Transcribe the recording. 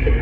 Thank you.